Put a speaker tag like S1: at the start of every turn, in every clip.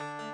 S1: Thank you.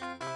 S1: Thank you.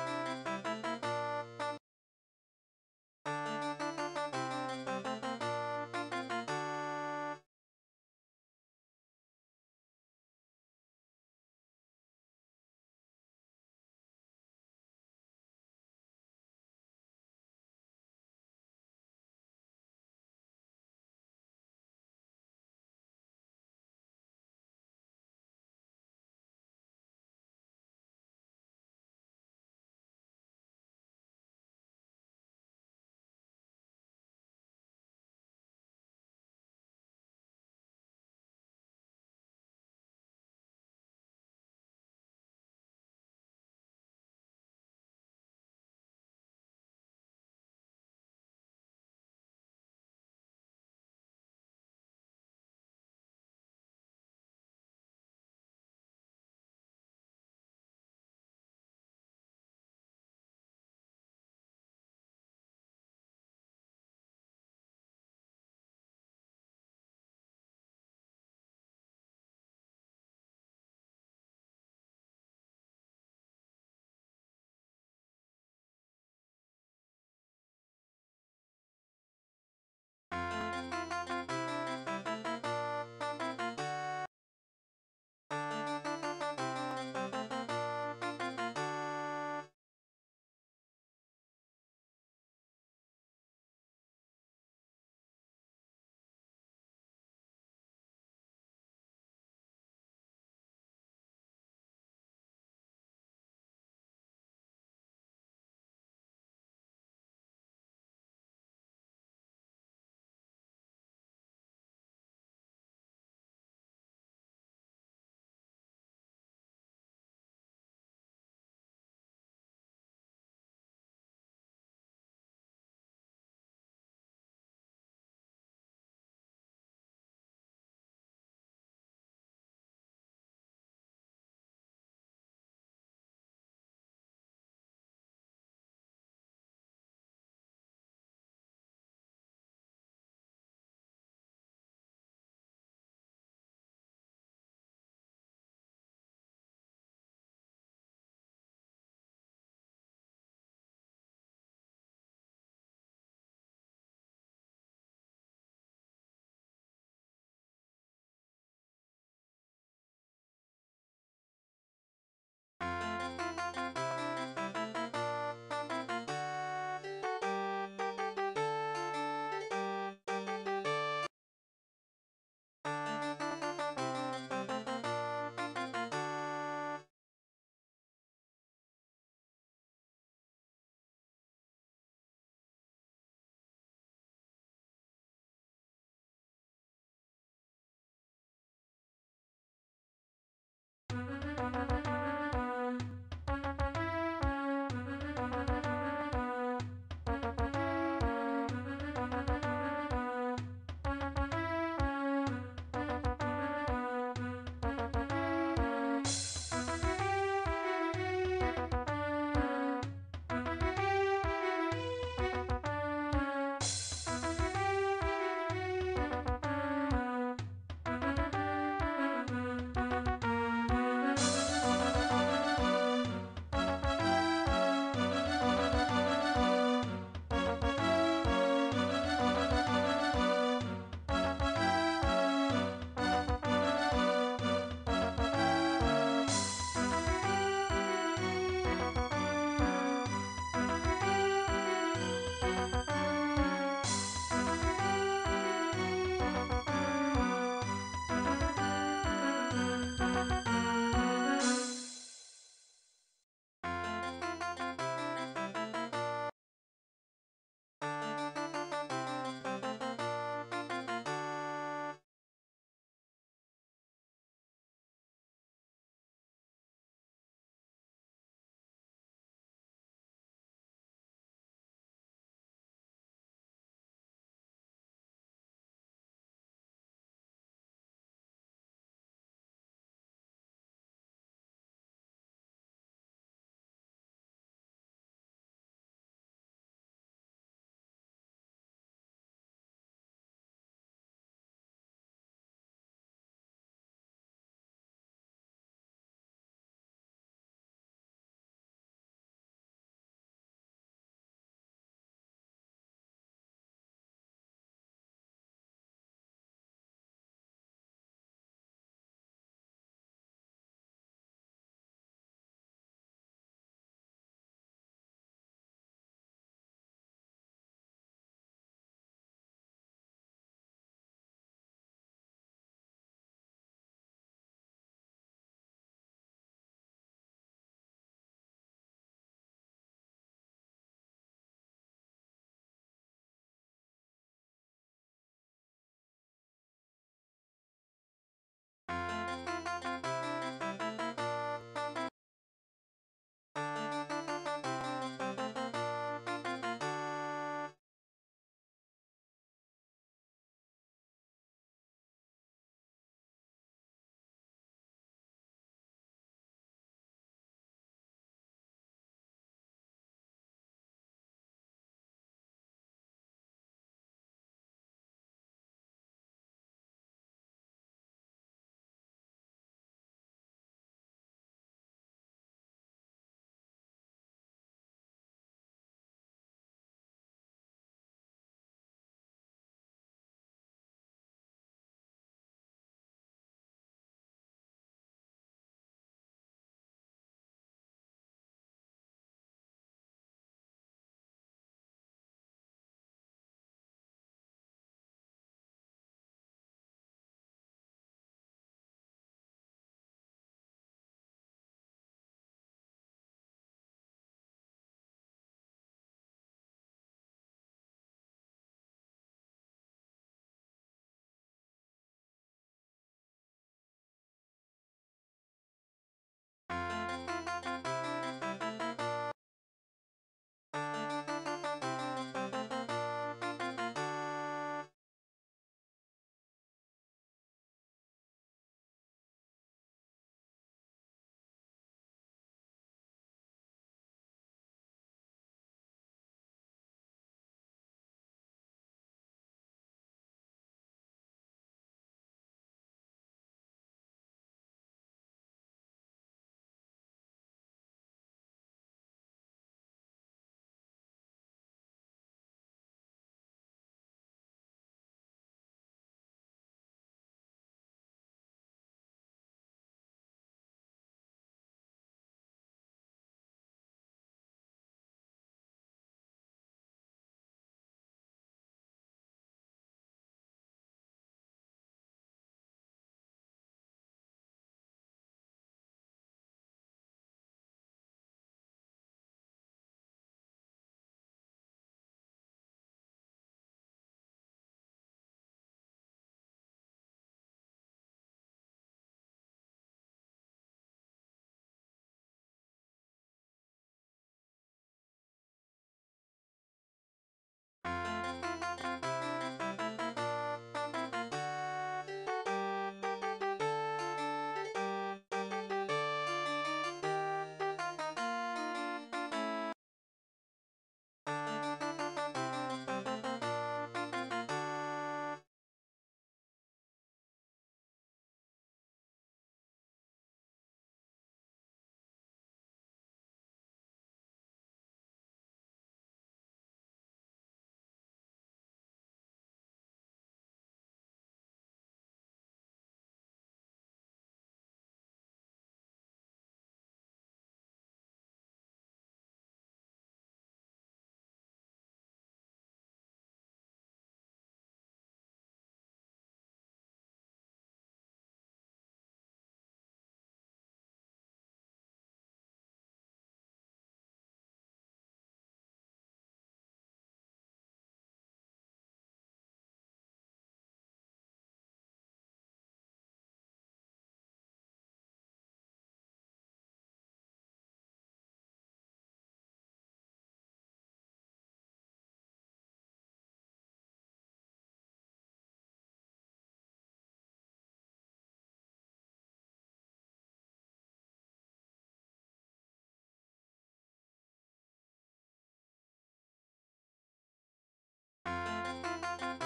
S1: ん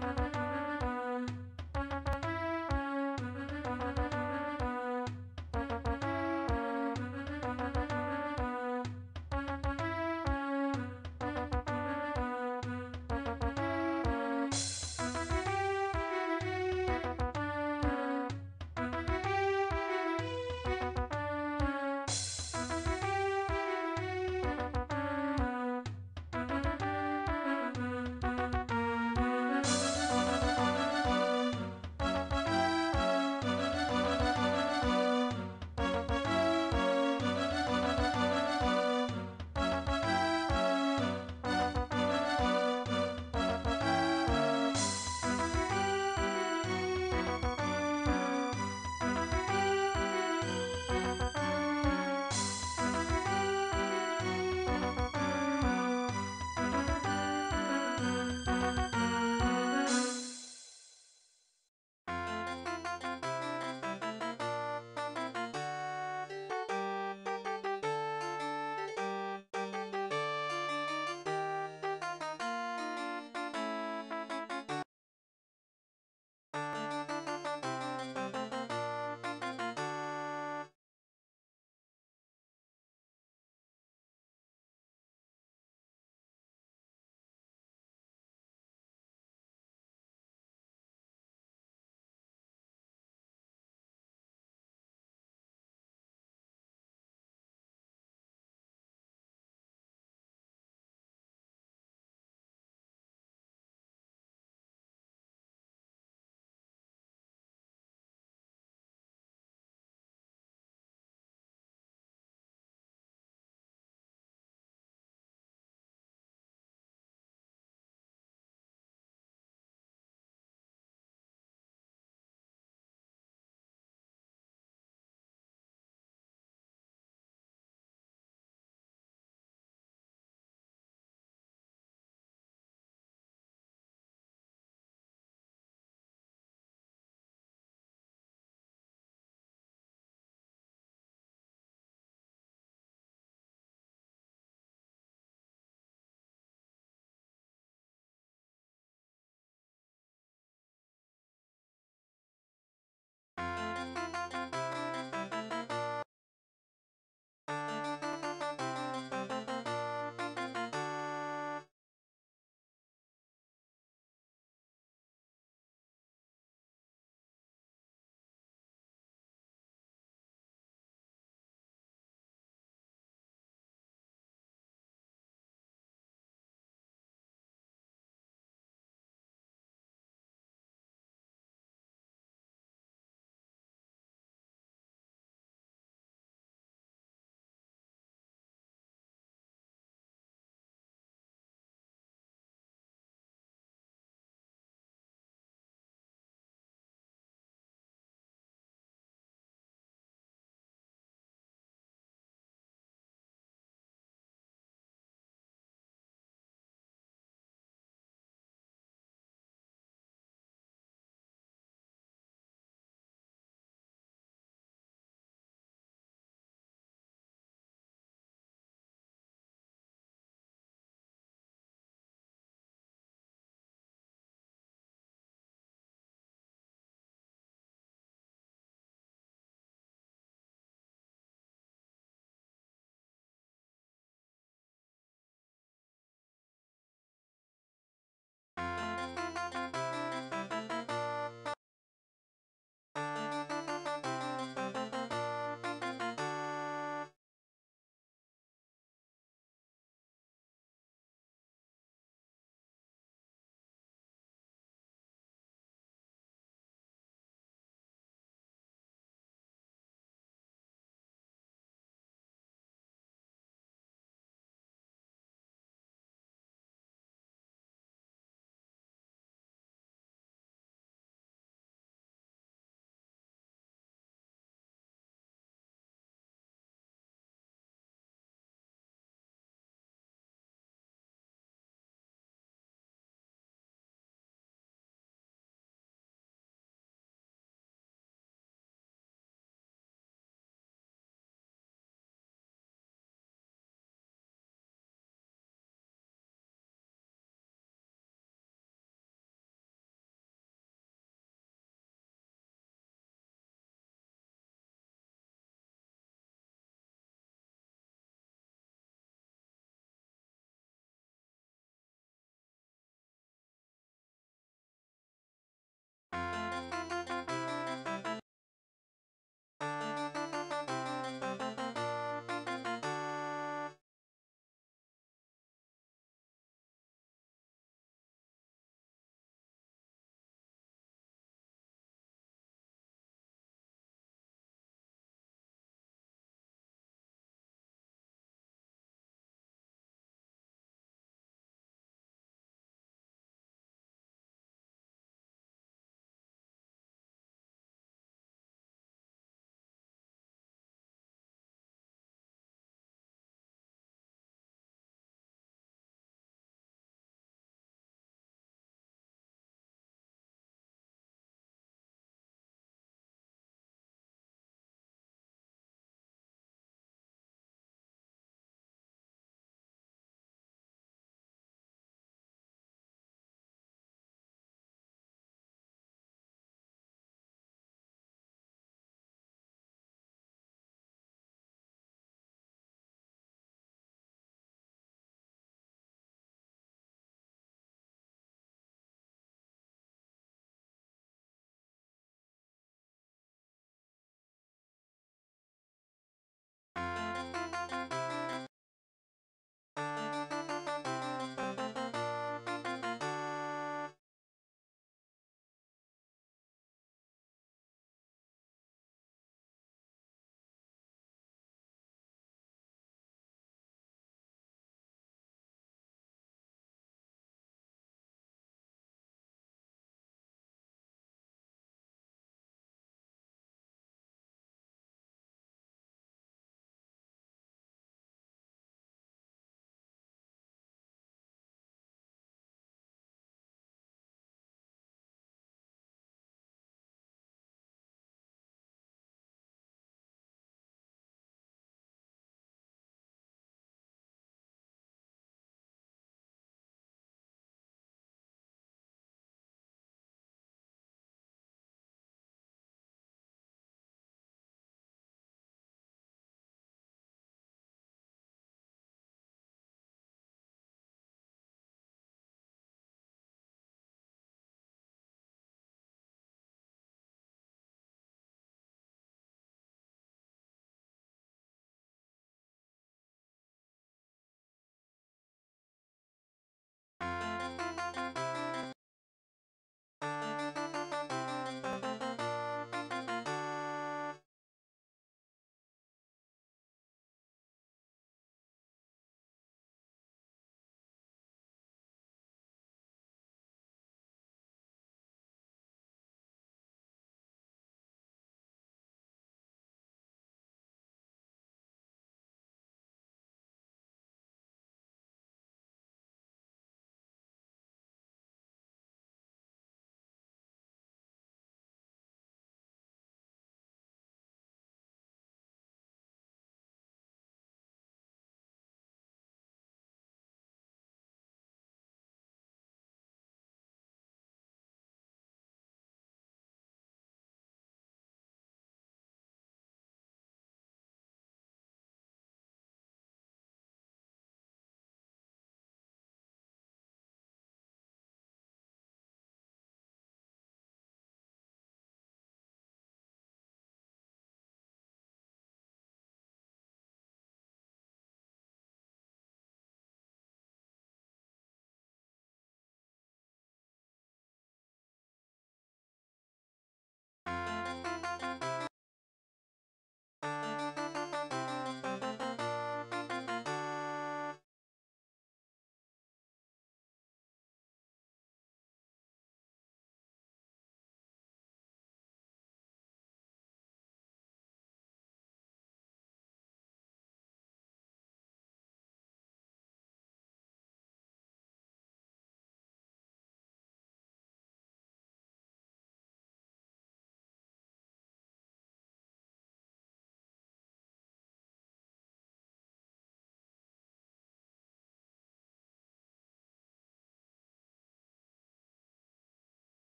S1: thank you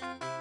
S1: うん。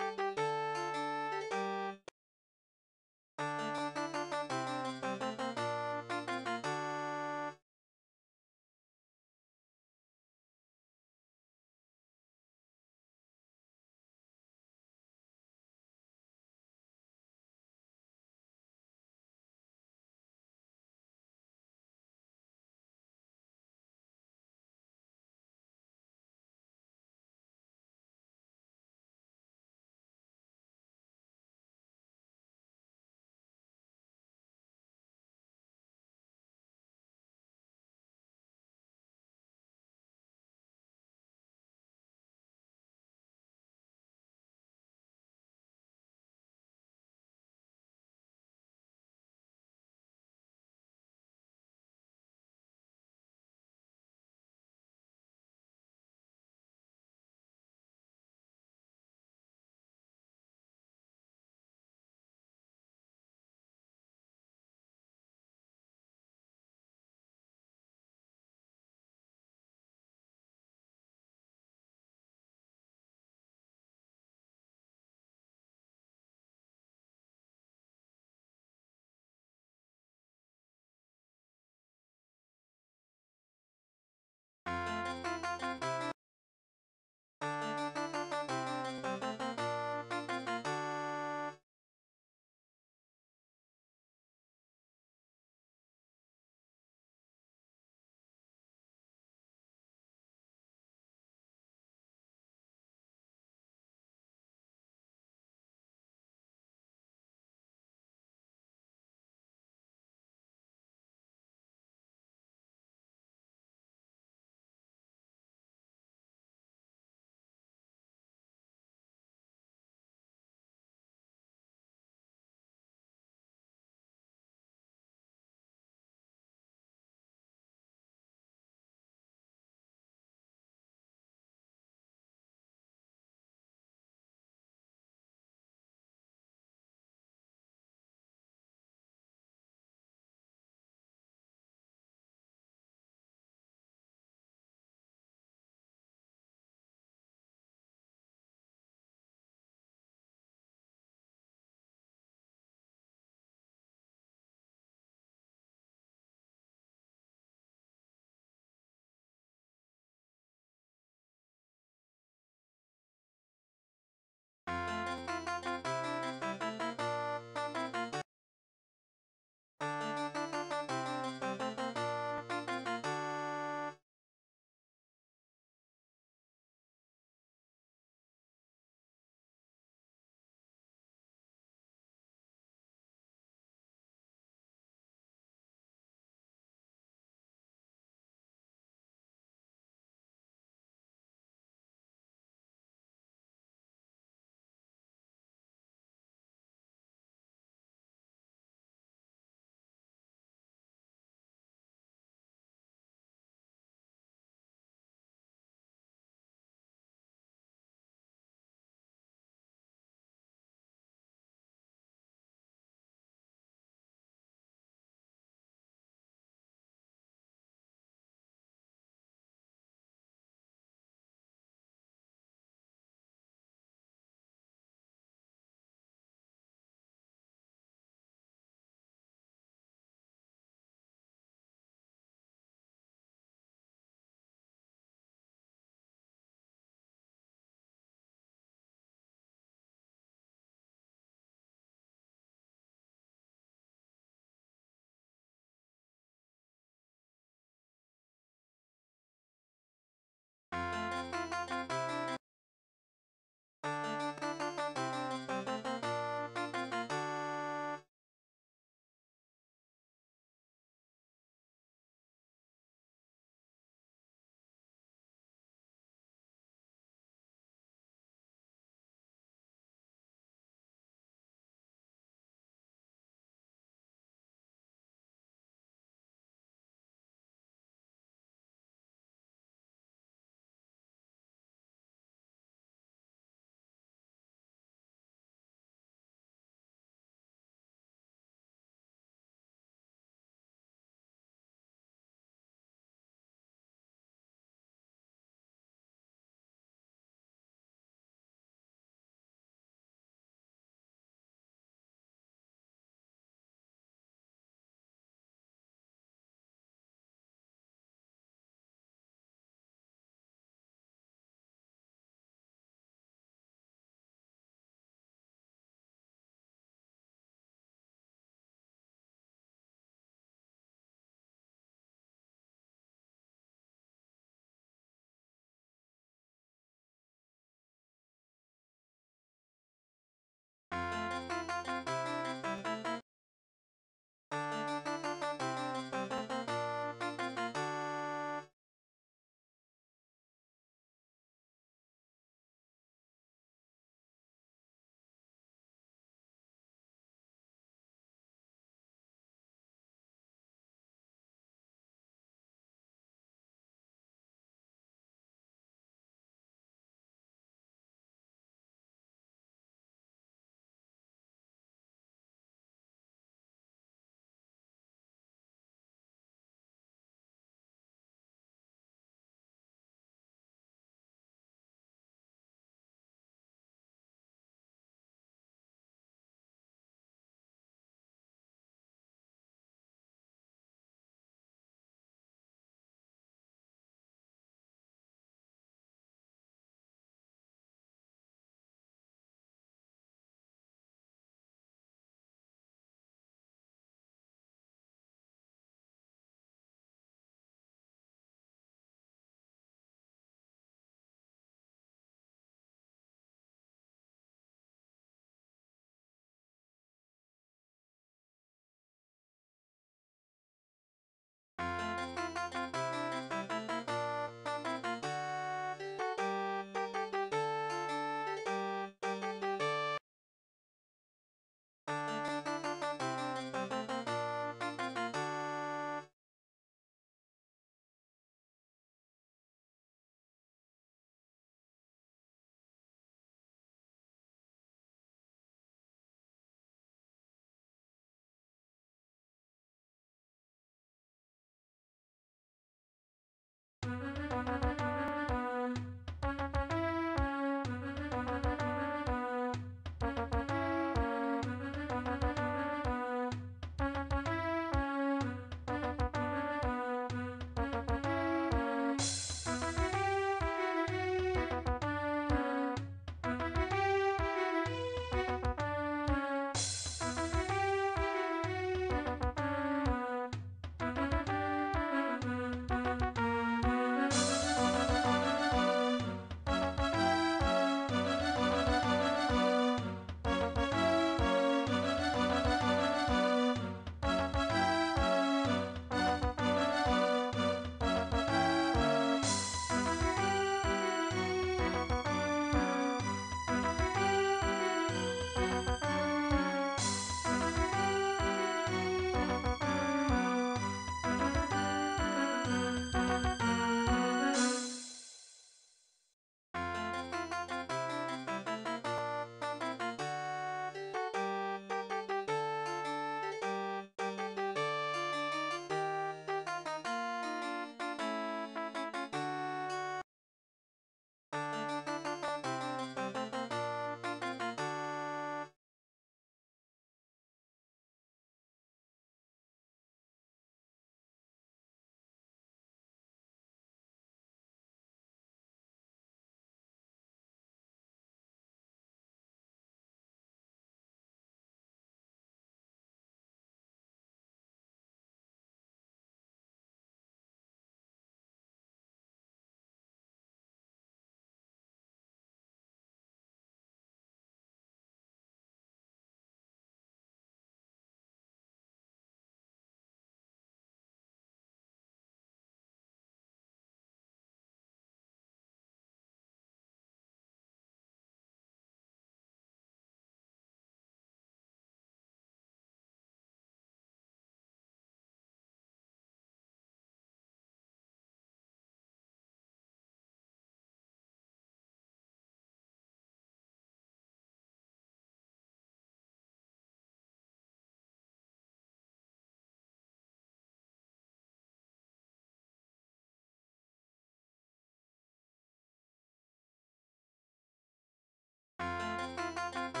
S1: うん。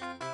S1: うん。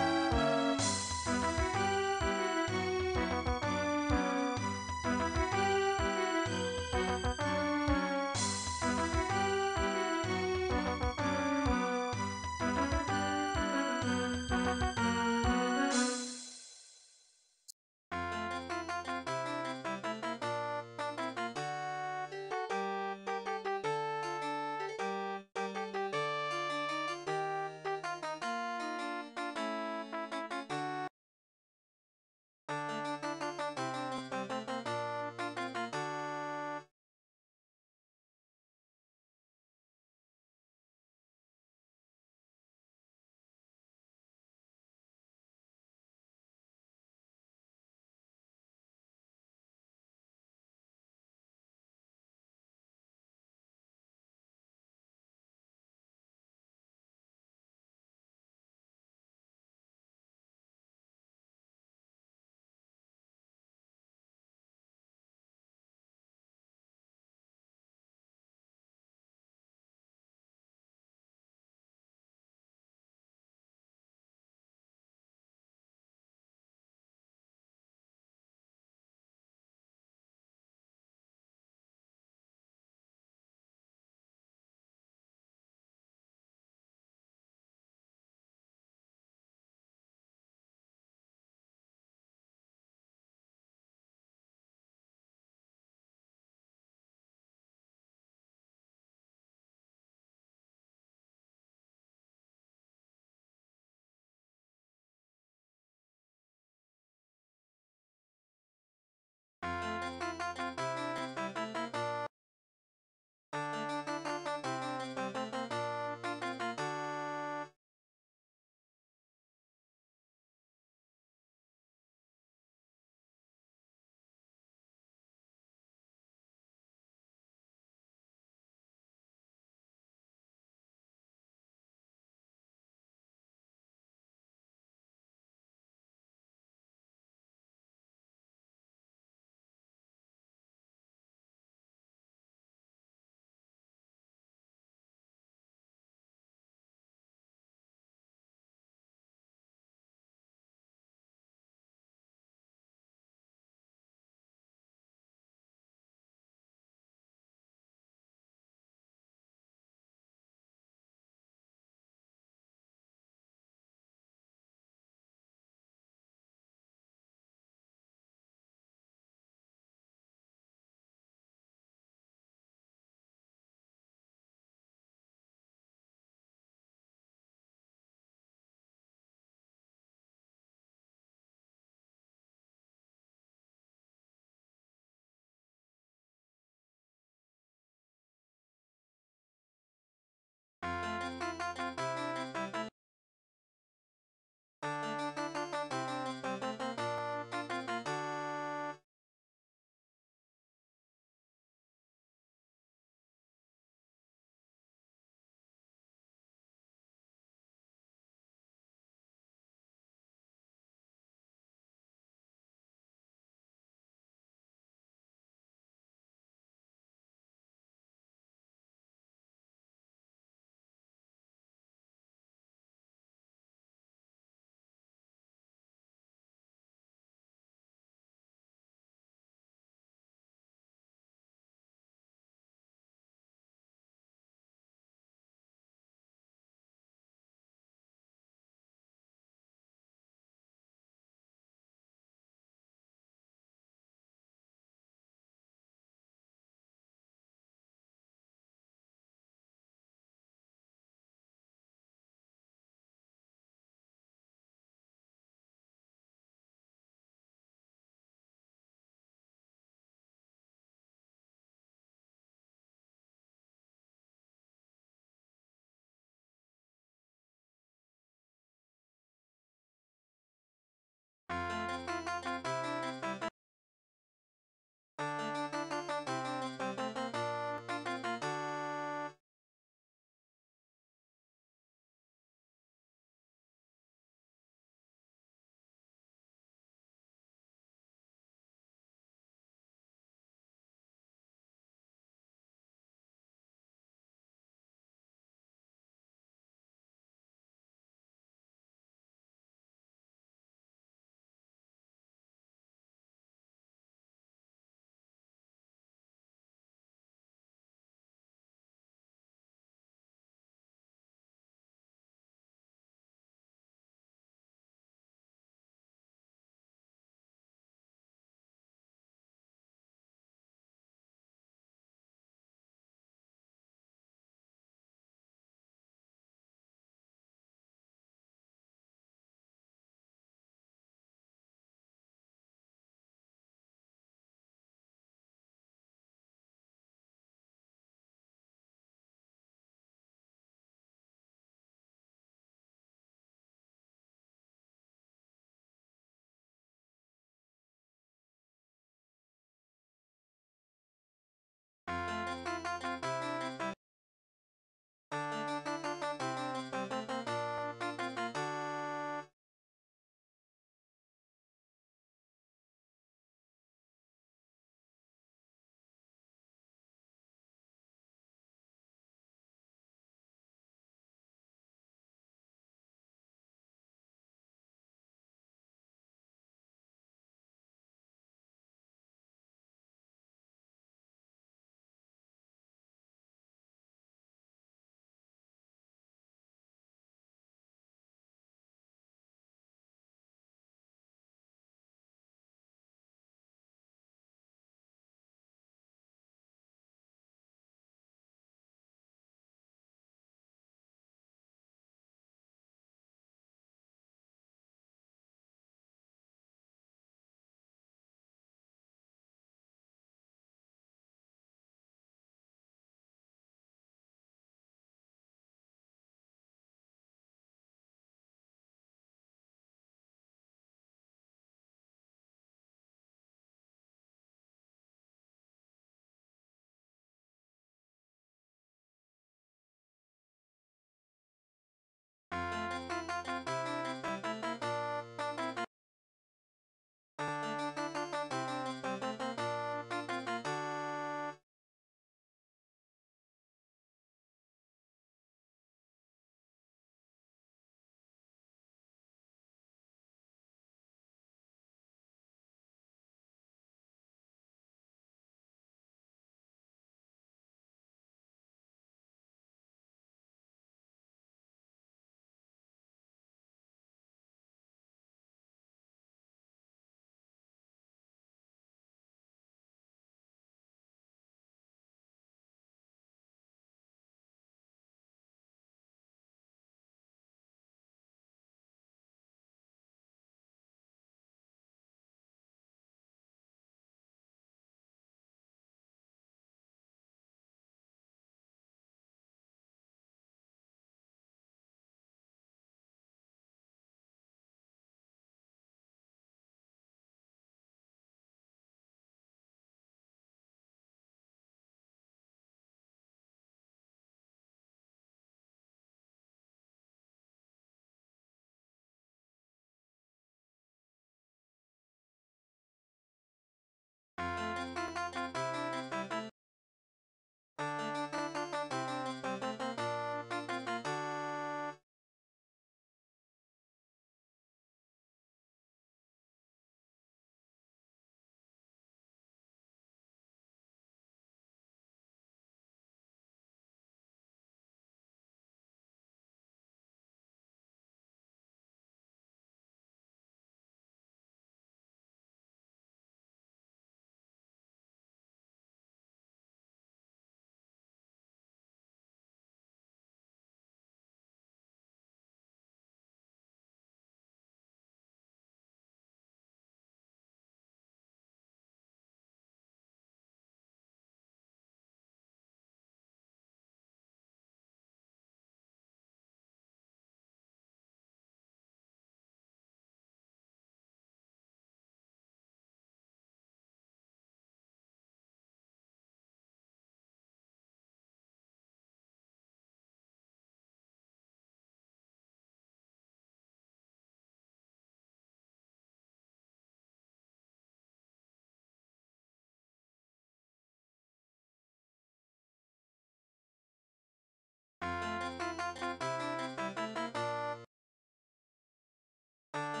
S1: Thank you